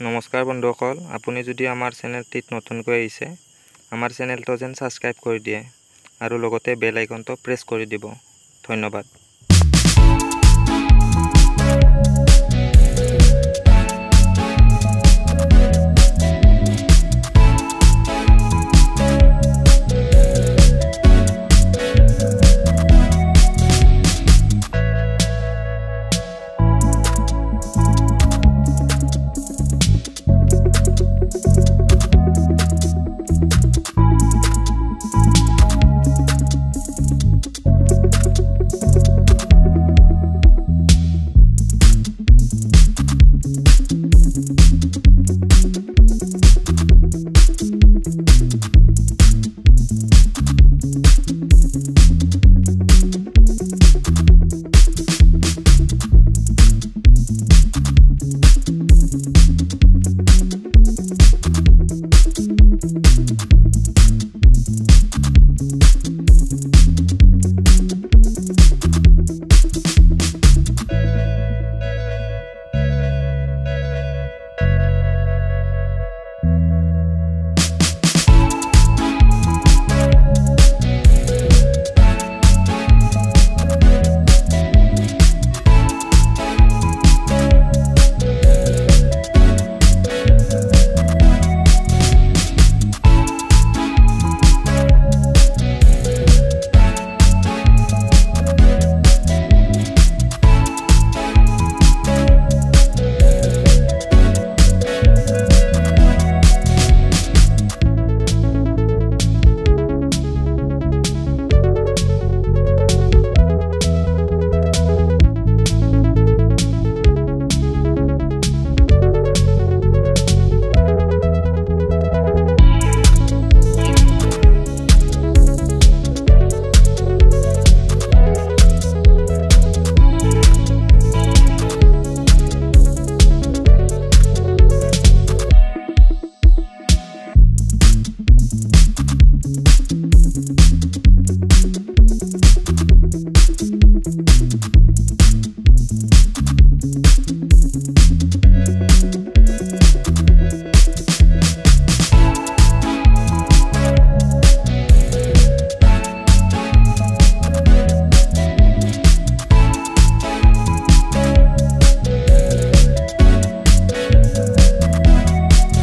নমস্কাৰ বন্ধুসকল আপুনি যদি আমাৰ চেনেলটিত নতুনকৈ আহিছে আমাৰ চেনেলটো যেন ছাবস্ক্ৰাইব কৰি দিয়ে আৰু লগতে বেল আইকনটো প্ৰেছ কৰি দিব। ধন্যবাদ।